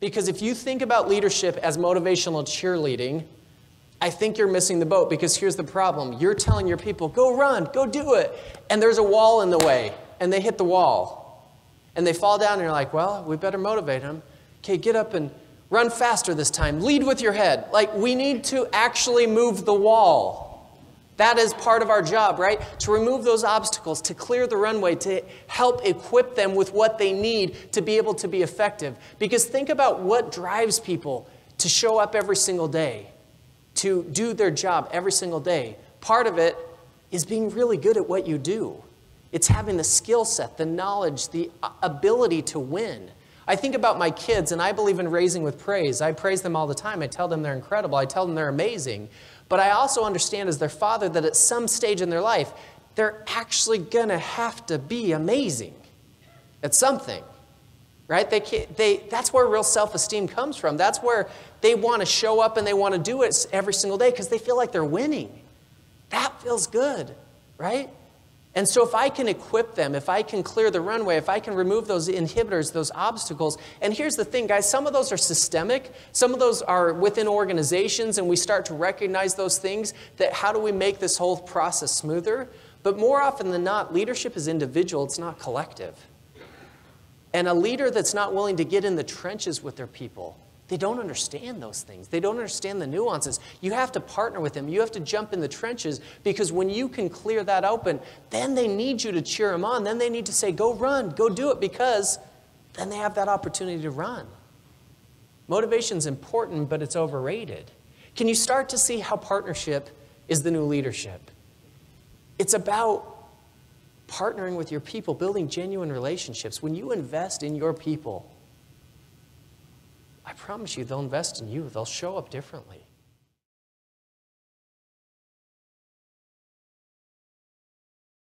Because if you think about leadership as motivational cheerleading, I think you're missing the boat because here's the problem. You're telling your people, go run, go do it. And there's a wall in the way, and they hit the wall. And they fall down, and you're like, well, we better motivate them. Okay, get up and run faster this time. Lead with your head. Like, we need to actually move the wall. That is part of our job, right? To remove those obstacles, to clear the runway, to help equip them with what they need to be able to be effective. Because think about what drives people to show up every single day to do their job every single day. Part of it is being really good at what you do. It's having the skill set, the knowledge, the ability to win. I think about my kids, and I believe in raising with praise. I praise them all the time. I tell them they're incredible. I tell them they're amazing. But I also understand as their father that at some stage in their life, they're actually going to have to be amazing at something right? They can't, they, that's where real self esteem comes from. That's where they want to show up and they want to do it every single day because they feel like they're winning. That feels good, right? And so, if I can equip them, if I can clear the runway, if I can remove those inhibitors, those obstacles, and here's the thing, guys some of those are systemic, some of those are within organizations, and we start to recognize those things that how do we make this whole process smoother? But more often than not, leadership is individual, it's not collective. And a leader that's not willing to get in the trenches with their people, they don't understand those things. They don't understand the nuances. You have to partner with them. You have to jump in the trenches because when you can clear that open, then they need you to cheer them on. Then they need to say, go run, go do it because then they have that opportunity to run. Motivation is important, but it's overrated. Can you start to see how partnership is the new leadership? It's about partnering with your people, building genuine relationships. When you invest in your people, I promise you they'll invest in you. They'll show up differently.